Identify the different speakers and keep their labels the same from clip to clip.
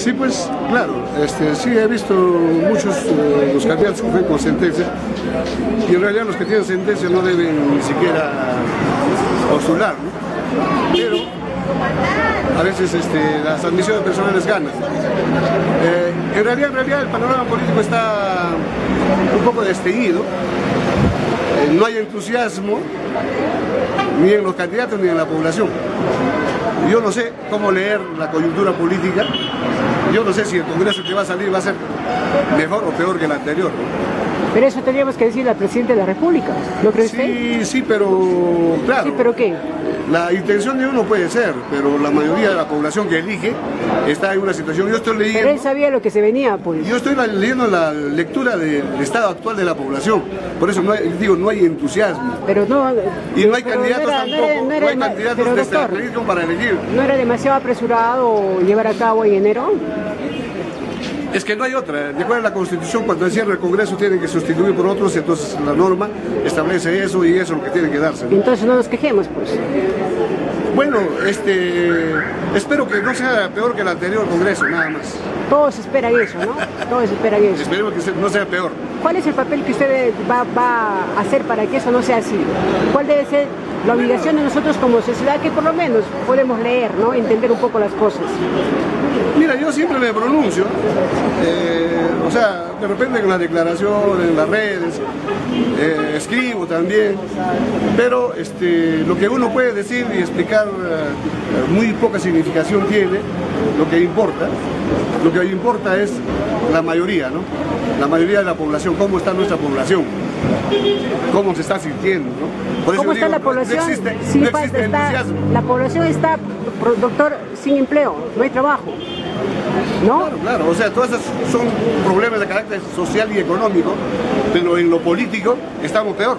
Speaker 1: Sí, pues, claro, este, sí he visto muchos eh, los candidatos que con sentencia y en realidad los que tienen sentencia no deben ni siquiera postular, ¿no? Pero a veces este, las admisiones personales ganan. Eh, en realidad, en realidad el panorama político está un poco desteñido, eh, no hay entusiasmo ni en los candidatos ni en la población. Yo no sé cómo leer la coyuntura política, yo no sé si el Congreso que va a salir va a ser mejor o peor que el anterior.
Speaker 2: Pero eso tendríamos que decirle al presidente de la República, ¿no cree usted?
Speaker 1: Sí, sí, pero claro.
Speaker 2: Sí, pero ¿qué?
Speaker 1: La intención de uno puede ser, pero la mayoría de la población que elige está en una situación. Yo estoy leyendo.
Speaker 2: Pero él sabía lo que se venía, pues.
Speaker 1: Yo estoy leyendo la lectura del estado actual de la población. Por eso no hay, digo, no hay entusiasmo.
Speaker 2: Pero no.
Speaker 1: Y no hay candidatos
Speaker 2: era-
Speaker 1: tampoco.
Speaker 2: era-
Speaker 1: No,
Speaker 2: era-
Speaker 1: hay candidatos de
Speaker 2: doctor,
Speaker 1: para elegir.
Speaker 2: ¿No era demasiado apresurado llevar a cabo en enero?
Speaker 1: Es que no hay otra. De acuerdo a la Constitución, cuando encierra el Congreso tienen que sustituir por otros, entonces la norma establece eso y eso es lo que tiene que darse. ¿no?
Speaker 2: Entonces no nos quejemos, pues.
Speaker 1: Bueno, este, espero que no sea peor que el anterior Congreso, nada más.
Speaker 2: Todos esperan eso, ¿no? Todos esperan eso.
Speaker 1: Esperemos que no sea peor.
Speaker 2: ¿Cuál es el papel que usted va, va a hacer para que eso no sea así? ¿Cuál debe ser la obligación de nosotros como sociedad que por lo menos podemos leer, ¿no? Entender un poco las cosas.
Speaker 1: Mira, yo siempre me pronuncio, eh, o sea, de repente con la declaración en las redes, eh, escribo también, pero este, lo que uno puede decir y explicar eh, muy poca significación tiene, lo que importa, lo que importa es la mayoría, ¿no? La mayoría de la población, cómo está nuestra población, cómo se está sintiendo, ¿no? Por eso
Speaker 2: ¿Cómo está
Speaker 1: digo,
Speaker 2: la población?
Speaker 1: No existe,
Speaker 2: Sí,
Speaker 1: no
Speaker 2: falta-
Speaker 1: existe
Speaker 2: está-
Speaker 1: entusiasmo.
Speaker 2: la población está, doctor, sin empleo, no hay trabajo. ¿No?
Speaker 1: Claro, claro, o sea, todas esas son problemas de carácter social y económico, pero en lo político estamos peor.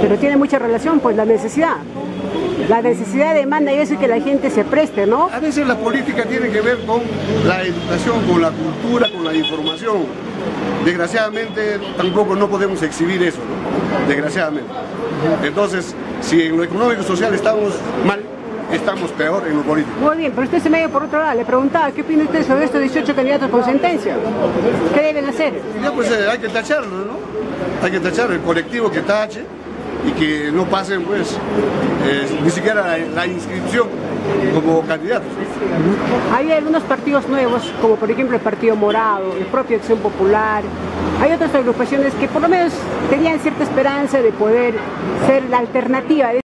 Speaker 2: Pero tiene mucha relación, pues, la necesidad. La necesidad demanda y eso que la gente se preste, ¿no?
Speaker 1: A veces la política tiene que ver con la educación, con la cultura, con la información. Desgraciadamente tampoco no podemos exhibir eso, ¿no? Desgraciadamente. Entonces, si en lo económico y social estamos mal, estamos peor en lo político.
Speaker 2: Muy bien, pero usted se me dio por otro lado. Le preguntaba, ¿qué opina usted sobre estos 18 candidatos con sentencia? ¿Qué deben hacer?
Speaker 1: Ya pues eh, hay que tacharlo, ¿no? Hay que tachar el colectivo que tache y que no pasen pues eh, ni siquiera la, la inscripción como candidatos.
Speaker 2: Hay algunos partidos nuevos, como por ejemplo el Partido Morado, el propio Acción Popular. Hay otras agrupaciones que por lo menos tenían cierta esperanza de poder ser la alternativa.